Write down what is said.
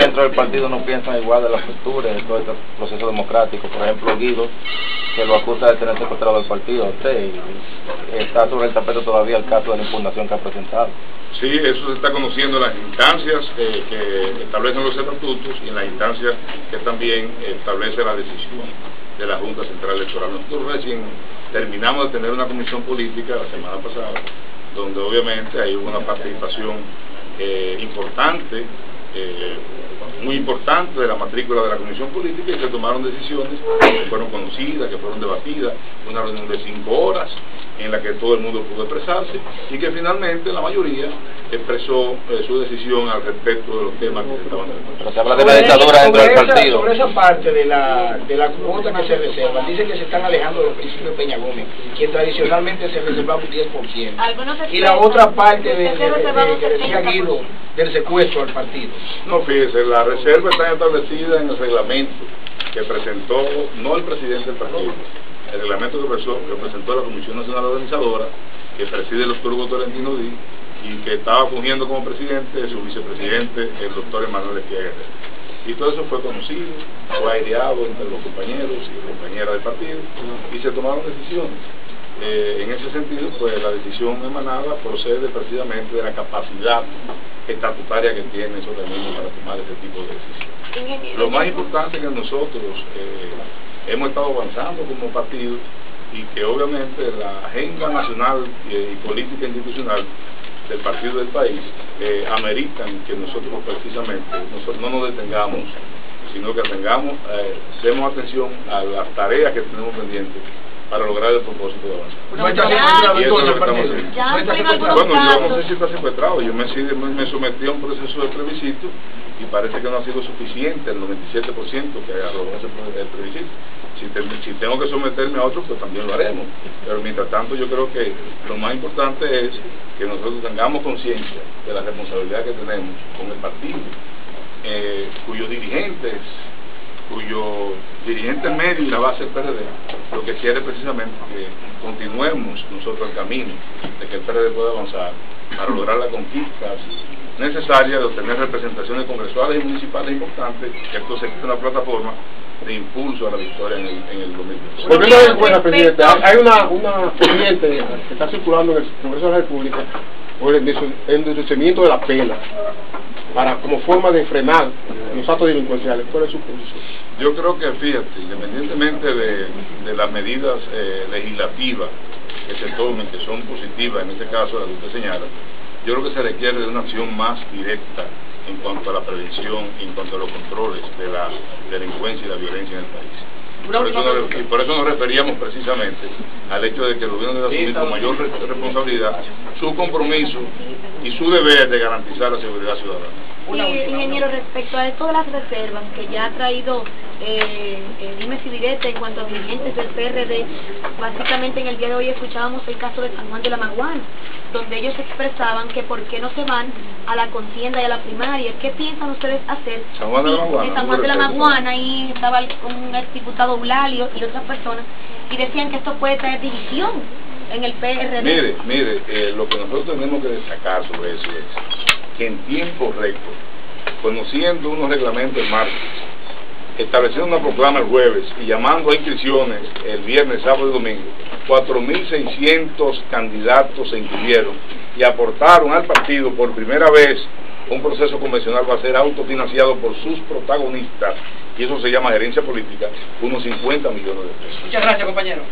dentro del partido no piensan igual de la postura de todo este proceso democrático. Por ejemplo, Guido, que lo acusa de tener secuestrado el partido a usted, está sobre el tapete todavía el caso de la impugnación que ha presentado. Sí, eso se está conociendo en las instancias eh, que establecen los estatutos y en las instancias que también establece la decisión de la Junta Central Electoral. Nosotros recién terminamos de tener una comisión política la semana pasada, donde obviamente hay una participación eh, importante eh, muy importante de la matrícula de la Comisión Política y se tomaron decisiones que fueron conocidas, que fueron debatidas, una reunión de cinco horas en la que todo el mundo pudo expresarse y que finalmente la mayoría expresó eh, su decisión al respecto de los temas que se estaban Pero se habla de la dictadura dentro del partido. Sobre esa parte de la, de la cuota que se reserva, dice que se están alejando de los principios de Peña Gómez, quien tradicionalmente se reservaba un 10%. Y la otra parte de, que decía Guido, del secuestro al partido. No, fíjese, la reserva está establecida en el reglamento que presentó, no el presidente del partido, el reglamento que, presentó la Comisión Nacional Organizadora, que preside el doctor Hugo Tolentino Díaz, y que estaba fungiendo como presidente su vicepresidente, el doctor Emanuel Esquiaga Y todo eso fue conocido, fue aireado entre los compañeros y compañeras del partido, y se tomaron decisiones. Eh, en ese sentido, pues la decisión emanada procede precisamente de la capacidad estatutaria que tiene esos organismos para tomar ese tipo de decisiones. Lo más importante es que nosotros eh, hemos estado avanzando como partido y que obviamente la agenda nacional y, política institucional del partido del país eh, ameritan que nosotros precisamente nosotros no nos detengamos sino que tengamos, demos atención a las tareas que tenemos pendientes para lograr el propósito de avanzar. Bueno, yo no sé si está secuestrado, yo me, me sometí a un proceso de plebiscito y parece que no ha sido suficiente el 97% que arrojó el plebiscito. Si, si, tengo que someterme a otro, pues también lo haremos. Pero mientras tanto yo creo que lo más importante es que nosotros tengamos conciencia de la responsabilidad que tenemos con el partido, eh, cuyos dirigentes cuyo dirigente medio y la base del PRD lo que quiere precisamente que continuemos nosotros el camino de que el PRD pueda avanzar para lograr las conquistas necesarias de obtener representaciones congresuales y municipales importantes, que esto se una plataforma de impulso a la victoria en el, en el 2020. presidente, hay una, una corriente que está circulando en el Congreso de la República por el endurecimiento de la pena para como forma de frenar los actos delincuenciales. ¿Cuál es su posición? Yo creo que, fíjate, independientemente de, de las medidas eh, legislativas que se tomen, que son positivas, en este caso la que usted señala, yo creo que se requiere de una acción más directa en cuanto a la prevención, en cuanto a los controles de la delincuencia y la violencia en el país. Por eso, nos, y por eso nos referíamos precisamente al hecho de que el gobierno debe asumir con mayor responsabilidad su compromiso y su deber de garantizar la seguridad ciudadana. Y, ingeniero, respecto a esto de las reservas que ya ha traído eh, eh, dime si directa en cuanto a dirigentes del PRD, básicamente en el día de hoy escuchábamos el caso de San Juan de la Maguana, donde ellos expresaban que por qué no se van a la contienda y a la primaria. ¿Qué piensan ustedes hacer? San Juan de la Maguana. En San Juan de la Maguana, ahí estaba un exdiputado Eulalio y otras personas, y decían que esto puede traer división en el PRD. Mire, mire, eh, lo que nosotros tenemos que destacar sobre eso es que en tiempo récord, conociendo unos reglamentos en marzo, estableciendo una proclama el jueves y llamando a inscripciones el viernes, sábado y domingo, 4.600 candidatos se inscribieron y aportaron al partido por primera vez un proceso convencional va a ser autofinanciado por sus protagonistas y eso se llama gerencia política, unos 50 millones de pesos. Muchas gracias, compañero.